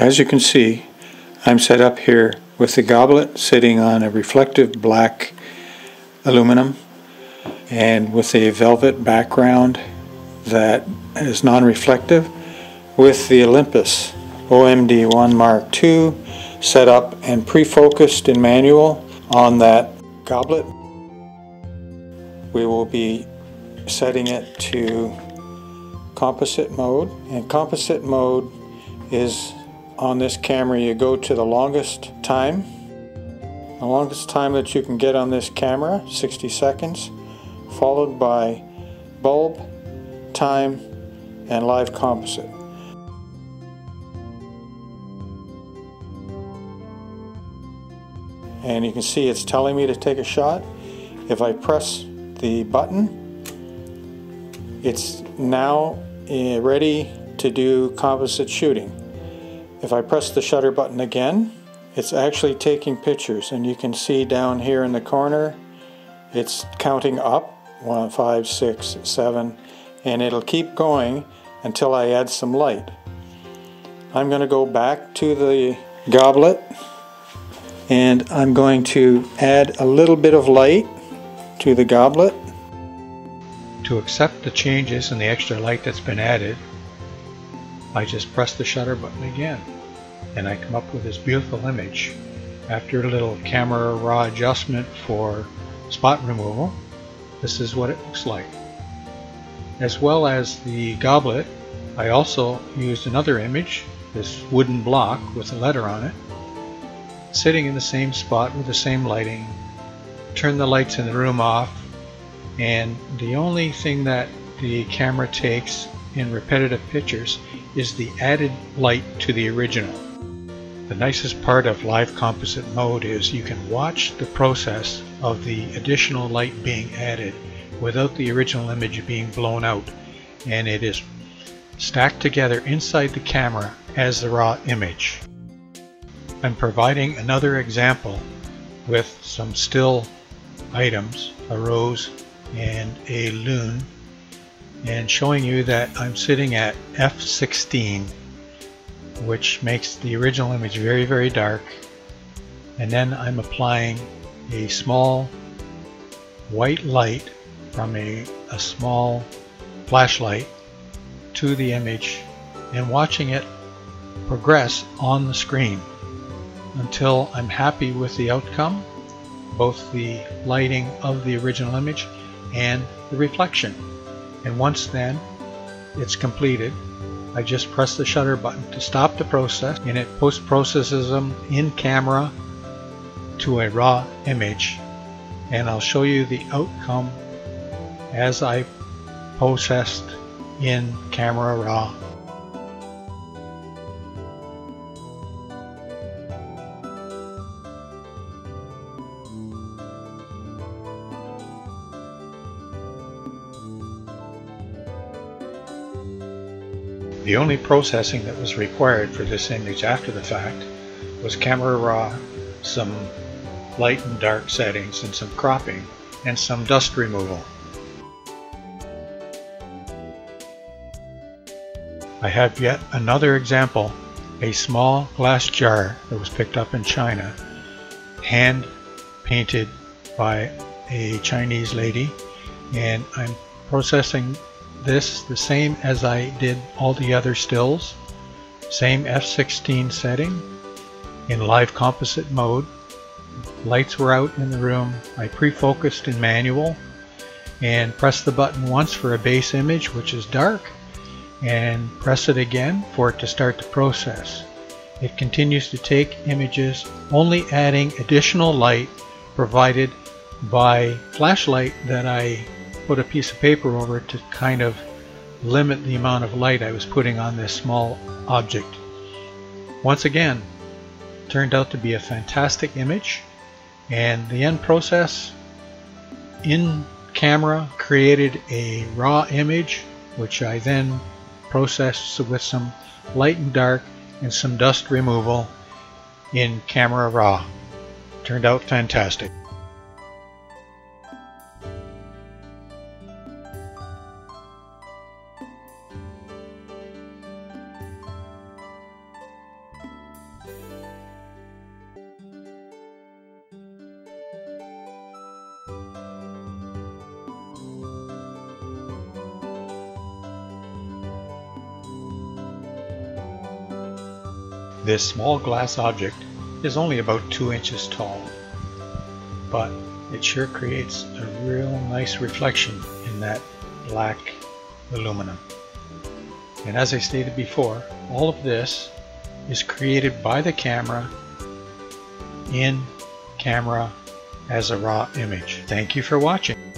As you can see, I'm set up here with the goblet sitting on a reflective black aluminum and with a velvet background that is non-reflective with the Olympus OMD1 Mark II set up and pre-focused in manual on that goblet. We will be setting it to composite mode and composite mode is on this camera you go to the longest time the longest time that you can get on this camera 60 seconds followed by bulb time and live composite. And you can see it's telling me to take a shot. If I press the button it's now eh, ready to do composite shooting if I press the shutter button again, it's actually taking pictures and you can see down here in the corner it's counting up one, five, six, seven, and it'll keep going until I add some light. I'm going to go back to the goblet and I'm going to add a little bit of light to the goblet. To accept the changes and the extra light that's been added, I just press the shutter button again and I come up with this beautiful image. After a little camera raw adjustment for spot removal, this is what it looks like. As well as the goblet, I also used another image, this wooden block with a letter on it, sitting in the same spot with the same lighting, turn the lights in the room off, and the only thing that the camera takes in repetitive pictures is the added light to the original. The nicest part of live composite mode is you can watch the process of the additional light being added without the original image being blown out and it is stacked together inside the camera as the raw image. I'm providing another example with some still items, a rose and a loon and showing you that I'm sitting at f16 which makes the original image very very dark. And then I'm applying a small white light from a, a small flashlight to the image and watching it progress on the screen until I'm happy with the outcome both the lighting of the original image and the reflection. And once then it's completed I just press the shutter button to stop the process and it post processes them in camera to a raw image. And I'll show you the outcome as I processed in camera raw The only processing that was required for this image after the fact was camera raw, some light and dark settings and some cropping and some dust removal. I have yet another example, a small glass jar that was picked up in China, hand painted by a Chinese lady and I'm processing this the same as I did all the other stills. Same f16 setting in live composite mode. Lights were out in the room. I pre-focused in manual and press the button once for a base image which is dark and press it again for it to start the process. It continues to take images only adding additional light provided by flashlight that I put a piece of paper over it to kind of limit the amount of light I was putting on this small object. Once again, turned out to be a fantastic image and the end process in camera created a raw image which I then processed with some light and dark and some dust removal in camera raw. Turned out fantastic. This small glass object is only about 2 inches tall, but it sure creates a real nice reflection in that black aluminum. And as I stated before, all of this is created by the camera in camera as a raw image. Thank you for watching.